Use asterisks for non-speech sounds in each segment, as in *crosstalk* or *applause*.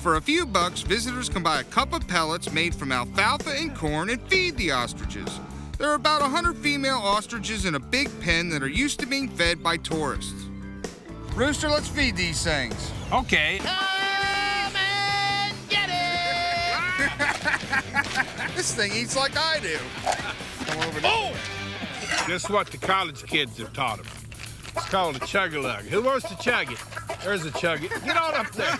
For a few bucks, visitors can buy a cup of pellets made from alfalfa and corn and feed the ostriches. There are about 100 female ostriches in a big pen that are used to being fed by tourists. Rooster, let's feed these things. Okay. Come and get it! *laughs* This thing eats like I do. Come over Oh! Guess what the college kids have taught him? It's called a chug-a-lug. Who wants to chug it? There's a chug it. Get on up there.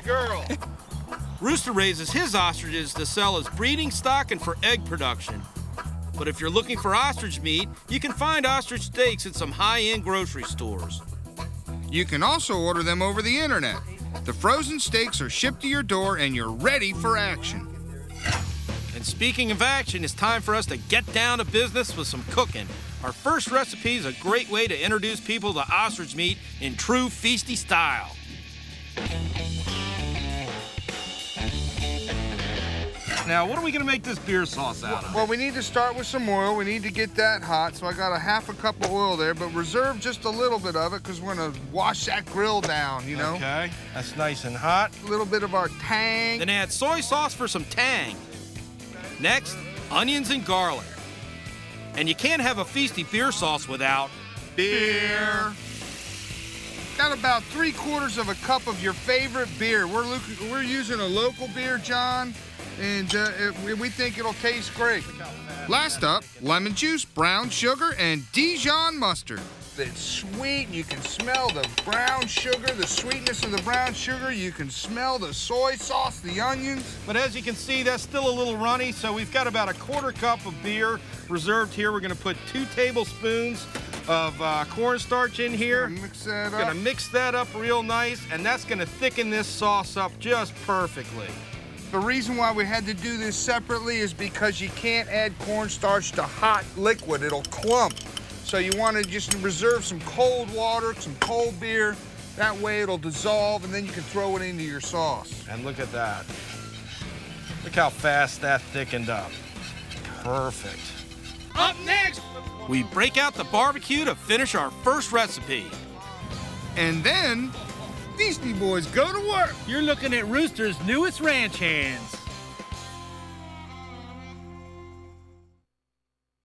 Kind of girl. Rooster raises his ostriches to sell as breeding stock and for egg production. But if you're looking for ostrich meat, you can find ostrich steaks at some high-end grocery stores. You can also order them over the internet. The frozen steaks are shipped to your door and you're ready for action. And speaking of action, it's time for us to get down to business with some cooking. Our first recipe is a great way to introduce people to ostrich meat in true feasty style. Now, what are we gonna make this beer sauce out of? Well, we need to start with some oil. We need to get that hot. So I got a half a cup of oil there, but reserve just a little bit of it because we're gonna wash that grill down, you know? Okay, that's nice and hot. A little bit of our tang. Then add soy sauce for some tang. Next, onions and garlic. And you can't have a feasty beer sauce without beer. Got about three quarters of a cup of your favorite beer. We're we're using a local beer, John, and uh, it, we- we think it'll taste great. Last up, lemon juice, brown sugar, and Dijon mustard. It's sweet. and You can smell the brown sugar, the sweetness of the brown sugar. You can smell the soy sauce, the onions. But as you can see, that's still a little runny, so we've got about a quarter cup of beer reserved here. We're gonna put two tablespoons of uh, cornstarch in here. Mix that up. Gonna mix that up real nice, and that's gonna thicken this sauce up just perfectly. The reason why we had to do this separately is because you can't add cornstarch to hot liquid. It'll clump. So you want to just reserve some cold water, some cold beer. That way it'll dissolve and then you can throw it into your sauce. And look at that. Look how fast that thickened up. Perfect. Up next, we break out the barbecue to finish our first recipe. And then Feasty Boys go to work. You're looking at Rooster's newest ranch hands.